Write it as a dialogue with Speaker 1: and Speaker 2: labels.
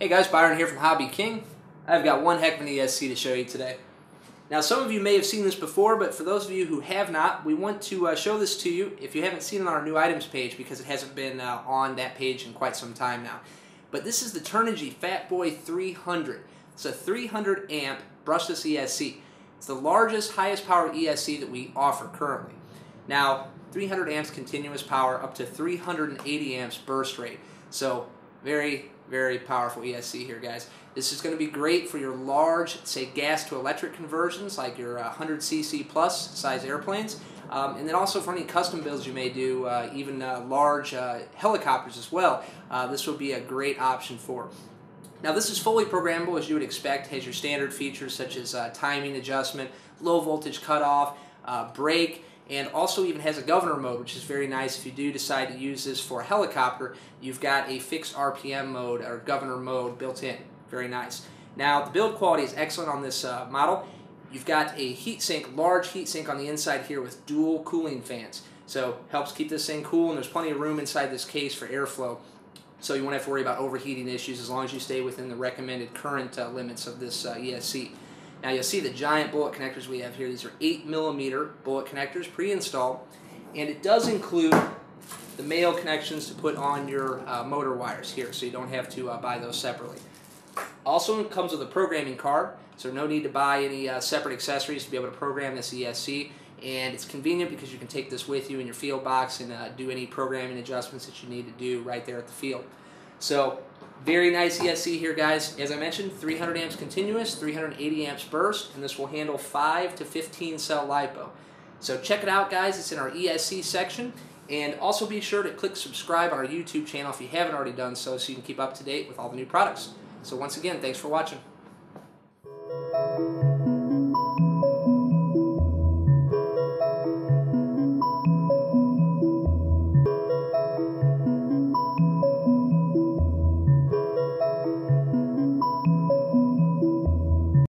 Speaker 1: Hey guys, Byron here from Hobby King. I've got one heck of an ESC to show you today. Now some of you may have seen this before, but for those of you who have not, we want to uh, show this to you if you haven't seen it on our new items page because it hasn't been uh, on that page in quite some time now. But this is the Turnigy Fatboy 300. It's a 300 amp brushless ESC. It's the largest, highest power ESC that we offer currently. Now, 300 amps continuous power up to 380 amps burst rate. So very, very powerful ESC here, guys. This is going to be great for your large, say, gas to electric conversions, like your 100cc uh, plus size airplanes. Um, and then also for any custom builds you may do, uh, even uh, large uh, helicopters as well, uh, this will be a great option for. Now this is fully programmable as you would expect, has your standard features such as uh, timing adjustment, low voltage cutoff, brake, and also even has a governor mode, which is very nice if you do decide to use this for a helicopter. You've got a fixed RPM mode or governor mode built in. Very nice. Now, the build quality is excellent on this uh, model. You've got a heatsink, large heatsink on the inside here with dual cooling fans. So helps keep this thing cool, and there's plenty of room inside this case for airflow. So you won't have to worry about overheating issues as long as you stay within the recommended current uh, limits of this uh, ESC. Now you'll see the giant bullet connectors we have here. These are 8 millimeter bullet connectors pre-installed. And it does include the male connections to put on your uh, motor wires here, so you don't have to uh, buy those separately. Also comes with a programming card, so no need to buy any uh, separate accessories to be able to program this ESC. And it's convenient because you can take this with you in your field box and uh, do any programming adjustments that you need to do right there at the field. So very nice ESC here, guys. As I mentioned, 300 amps continuous, 380 amps burst, and this will handle 5 to 15 cell LiPo. So check it out, guys. It's in our ESC section. And also be sure to click subscribe on our YouTube channel if you haven't already done so so you can keep up to date with all the new products. So once again, thanks for watching.